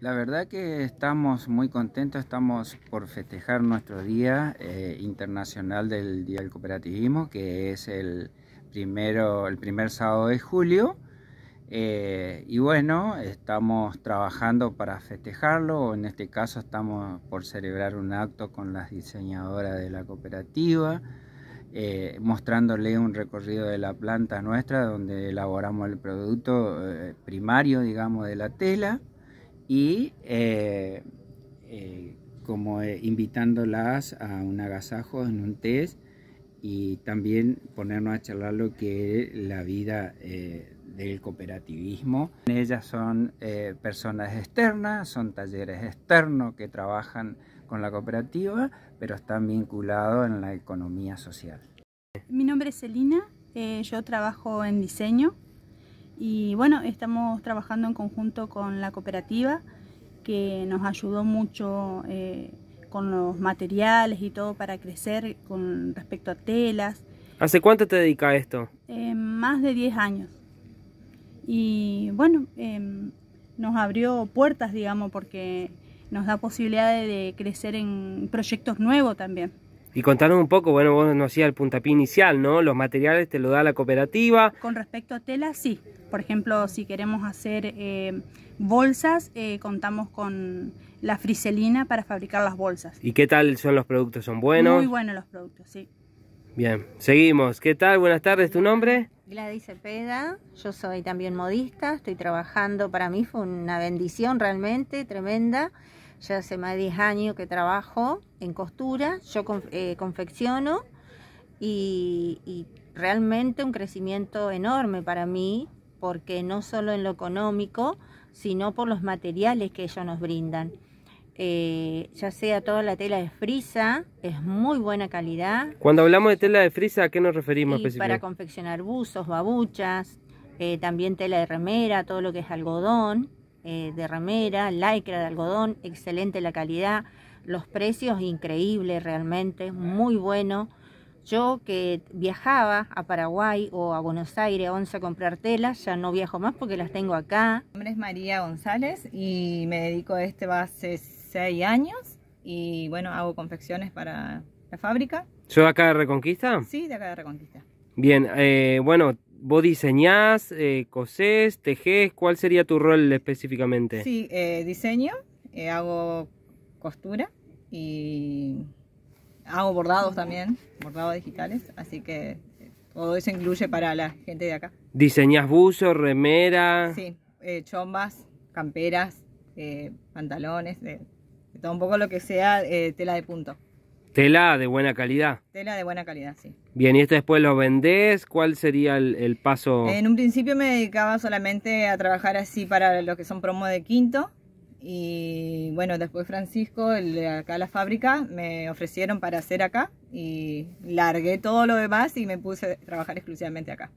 La verdad que estamos muy contentos, estamos por festejar nuestro Día eh, Internacional del Día del Cooperativismo, que es el, primero, el primer sábado de julio. Eh, y bueno, estamos trabajando para festejarlo, en este caso estamos por celebrar un acto con las diseñadoras de la cooperativa, eh, mostrándole un recorrido de la planta nuestra donde elaboramos el producto primario, digamos, de la tela y eh, eh, como eh, invitándolas a un agasajo en un test y también ponernos a charlar lo que es la vida del cooperativismo. Ellas son personas externas, son talleres externos que trabajan con la cooperativa, pero están vinculados en la economía social. Mi nombre es Celina, yo trabajo en diseño y bueno, estamos trabajando en conjunto con la cooperativa que nos ayudó mucho eh, con los materiales y todo para crecer con respecto a telas. ¿Hace cuánto te dedicas a esto? Eh, más de 10 años. Y bueno, em, nos abrió puertas, digamos, porque nos da posibilidad de crecer en proyectos nuevos también. Y contanos un poco, bueno, vos no hacías el puntapié inicial, ¿no? Los materiales te lo da la cooperativa. Con respecto a tela, sí. Por ejemplo, si queremos hacer eh, bolsas, eh, contamos con la friselina para fabricar las bolsas. ¿Y qué tal son los productos? ¿Son buenos? Muy buenos los productos, sí. Bien, seguimos. ¿Qué tal? Buenas tardes, ¿tu nombre? Gladys Cepeda, yo soy también modista, estoy trabajando, para mí fue una bendición realmente tremenda ya hace más de 10 años que trabajo en costura, yo eh, confecciono y, realmente un crecimiento enorme para mí, porque no solo en lo económico, sino por los materiales que ellos nos brindan. Eh, ya sea toda la tela de frisa, es muy buena calidad. Cuando hablamos de tela de frisa, ¿a qué nos referimos específicamente? Para confeccionar buzos, babuchas, eh, también tela de remera, todo lo que es algodón. Eh, de remera, lycra de algodón, excelente la calidad, los precios increíbles realmente, muy bueno. Yo que viajaba a Paraguay o a Buenos Aires a a comprar telas, ya no viajo más porque las tengo acá. Mi nombre es María González y me dedico a este hace seis años y bueno, hago confecciones para la fábrica. ¿Soy acá de Reconquista? Sí, de acá de Reconquista. Bien, eh, bueno, ¿Vos diseñás, eh, cosés, tejés? ¿Cuál sería tu rol específicamente? Sí, eh, diseño, eh, hago costura y hago bordados también, bordados digitales, así que todo eso incluye para la gente de acá. ¿Diseñás buzos, remera? Sí, chombas, camperas, pantalones, de, todo un poco lo que sea tela de punto. Tela de buena calidad. Tela de buena calidad, sí. Bien, ¿y esto después lo vendés? ¿Cuál sería el, paso? En un principio me dedicaba solamente a trabajar así para lo que son promos de quinto. Y bueno, después Francisco, el de acá la fábrica, me ofrecieron para hacer acá. Y largué todo lo demás y me puse a trabajar exclusivamente acá.